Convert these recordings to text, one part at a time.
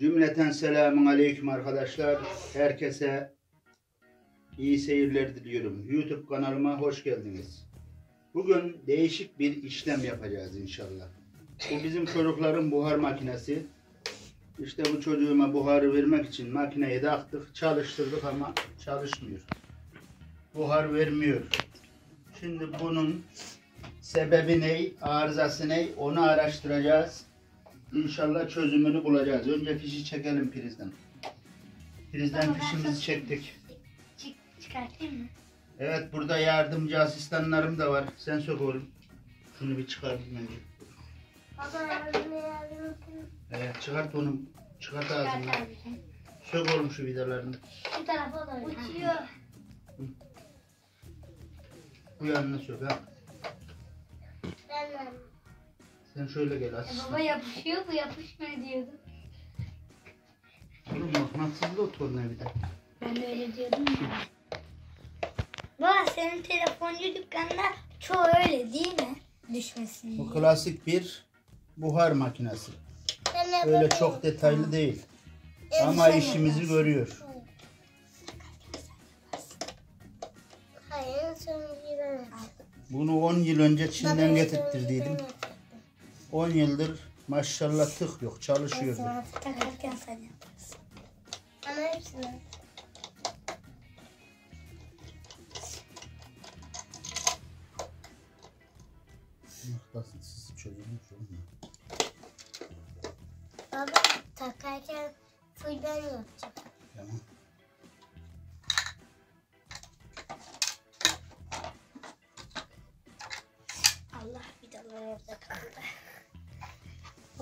Cümleten selamun aleyküm arkadaşlar. Herkese iyi seyirler diliyorum. YouTube kanalıma hoş geldiniz. Bugün değişik bir işlem yapacağız inşallah. Bu bizim çocukların buhar makinesi. İşte bu çocuğuma buharı vermek için makineyi taktık, çalıştırdık ama çalışmıyor. Buhar vermiyor. Şimdi bunun sebebi ne, arızası ne onu araştıracağız. İnşallah çözümünü bulacağız. Önce fişi çekelim prizden. Prizden fişimizi çektik. Çık, çıkartayım mı? Evet burada yardımcı asistanlarım da var. Sen sök oğlum. Şunu bir çıkart önce. Baba yardım yardım etsin. Evet çıkart onu. Çıkart ağzını. Çıkart abi. Sök oğlum şu vidalarını. Bu tarafa doğru. Uçuyor. Bu yanına sök ha. Sen şöyle gel E asistan. baba yapışıyor bu yapışmıyor diyordu. Oğlum mıknatıslı o tornavida. Ben de öyle diyordum ya. Baba senin telefoncu dükkanında çoğu öyle değil mi? Düşmesin Bu klasik bir buhar makinesi. Öyle çok detaylı değil. Ama işimizi görüyor. Hayır sonra Bunu 10 yıl önce Çin'den getirttiydim. 10 yıldır maşallah tık yok çalışıyor. bu. Takarken sen yaparsın. Ama hepsini. Mıknatıssız çözülmüş olmuyor. Baba takarken full ben yapacağım. Tamam.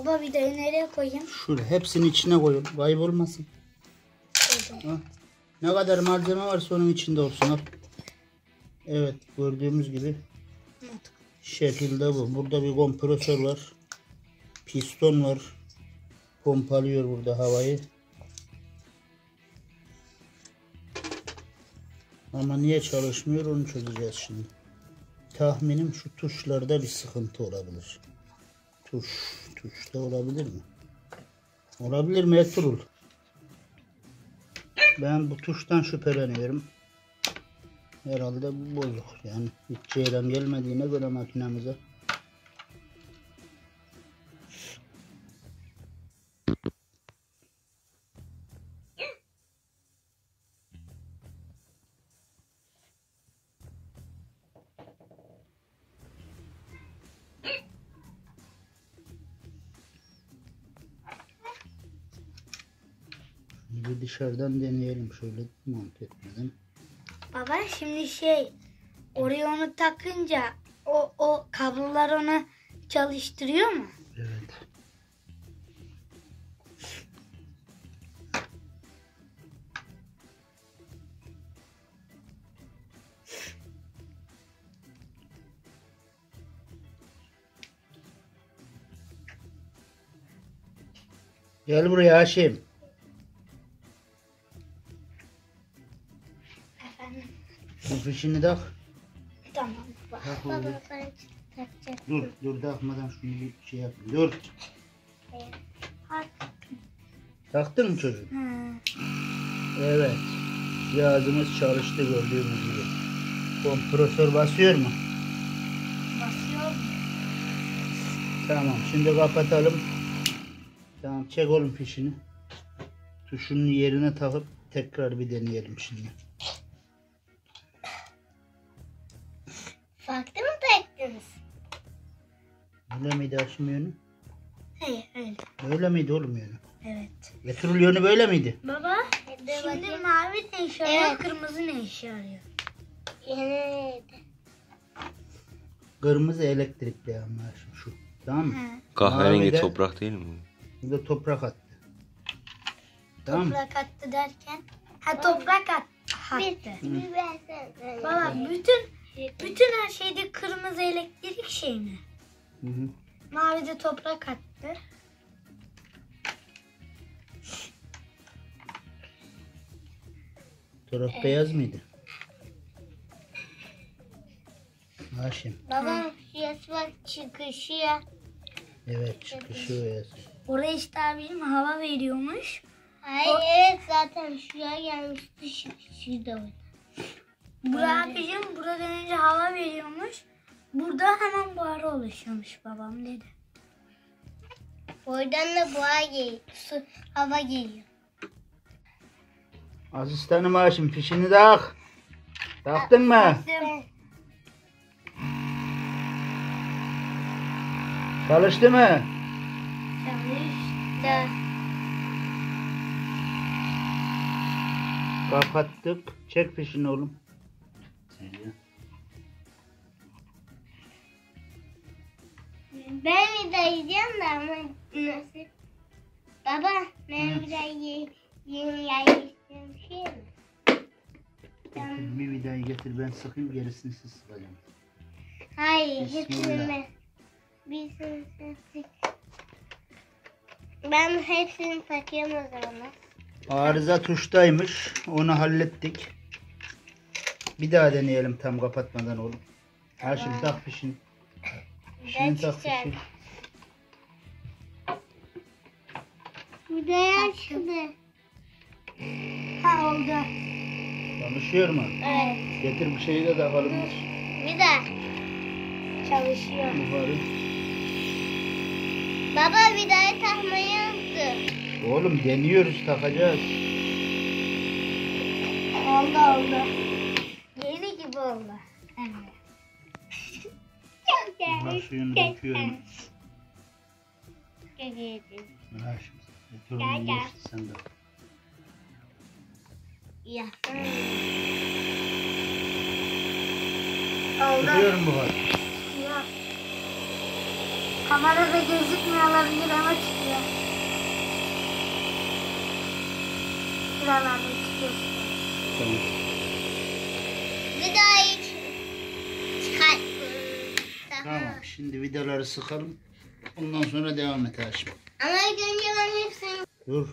Baba vidayı nereye koyayım? Şöyle hepsini içine koyun. Kaybolmasın. Ha. Ne kadar malzeme varsa onun içinde olsun. Al. Evet gördüğümüz gibi şekilde bu. Burada bir kompresör var. Piston var. Pompalıyor burada havayı. Ama niye çalışmıyor onu çözeceğiz şimdi. Tahminim şu tuşlarda bir sıkıntı olabilir. Tuş, tuşta olabilir mi? Olabilir mi Ertuğrul? Ben bu tuştan şüpheleniyorum. Herhalde bu bozuk. Yani hiç ceylan gelmediğine göre makinamıza. Dışarıdan deneyelim şöyle monte etmeden. Baba şimdi şey oraya onu takınca o, o kablolar onu çalıştırıyor mu? Evet. Gel buraya Haşim. Fişini tak. Tamam baba. Tak oğlum. ben takacak. Dur, dur takmadan şunu bir şey yap. Dur. Taktın mı çocuğum? Ha. Evet. Cihazımız çalıştı gördüğünüz gibi. Kompresör basıyor mu? Basıyor. Tamam. Şimdi kapatalım. Tamam. Çek oğlum fişini. Tuşunun yerine takıp tekrar bir deneyelim şimdi. Farklı mı taktınız? Öyle miydi Haşim yönü? Hayır öyle. Öyle miydi oğlum yönü? Evet. Getiril yönü böyle miydi? Baba şimdi mavi ne işe yarıyor? Kırmızı ne işe yarıyor? Yeniydi. Kırmızı elektrikli ama Haşim şu. Tamam mı? Kahverengi Mavide- toprak değil mi? Bu da toprak attı. Tamam mı? Toprak attı derken? Ha toprak at, attı. Baba bütün bütün her şeyde kırmızı elektrik şey mi? Hı hı. Mavi de toprak attı. Taraf beyaz mıydı? Haşim. Baba yes var çıkışı ya. Evet çıkışı beyaz. Oraya işte abicim hava veriyormuş. Ay evet zaten şuraya gelmişti şu, şurada oynadı. Bura abicim buradan önce hava veriyormuş. Burada hemen buhar oluşuyormuş babam dedi. Oradan da buhar geliyor. Su, hava geliyor. Asistanım Haşim fişini tak. Taktın mı? Çalıştı mı? da, Kapattık. Çek fişini oğlum. Ben bir daha yiyeceğim de ama nasıl? Baba ben bir daha ye, yeni yerleştiğim şey mi? Getir, bir vidayı getir ben sıkayım gerisini siz sıkacağım. Hayır hepsini ben. Birisini sen sık. Ben hepsini takıyorum o zaman. Arıza tuştaymış. Onu hallettik. Bir daha deneyelim tam kapatmadan oğlum. Haşim tak fişini. Fişini tak fişini. Bir de yaşlı. Ha oldu. Çalışıyor mu? Evet. Getir bir şeyi de takalım. Bir de çalışıyor. Yukarı. Baba daha takmayı unuttum. Oğlum deniyoruz takacağız. Oldu oldu. Bunlar suyunu döküyorum. Gel, onu gel. geçti sen de. Ya. Tutuyorum bu var. Yok. Kamerada gözükmüyor olabilir ama çıkıyor. Şuralarda çıkıyor. Tamam. Bir daha hiç çıkart. Tamam. Şimdi vidaları sıkalım. Ondan sonra devam et Haşim. Ama ilk önce ben hepsini... Dur.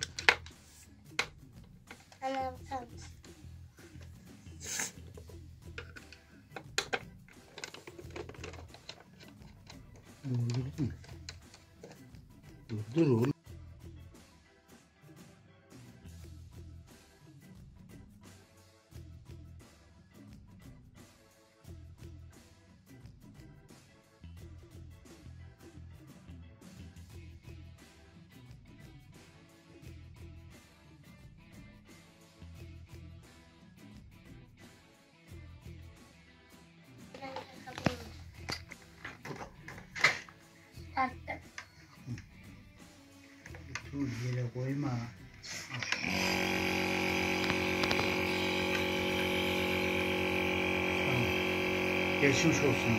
Geçmiş olsun.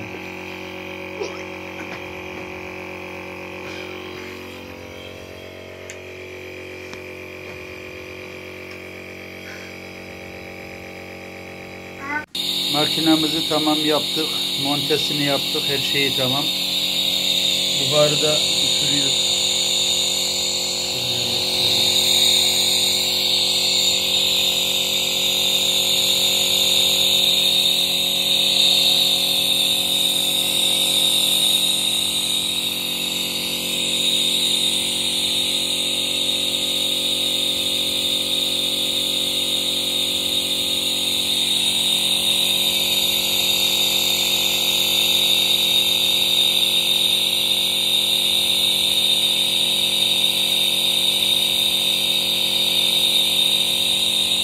Makinamızı tamam yaptık. Montesini yaptık. Her şeyi tamam. Buharı da.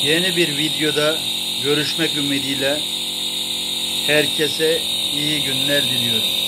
Yeni bir videoda görüşmek ümidiyle herkese iyi günler diliyorum.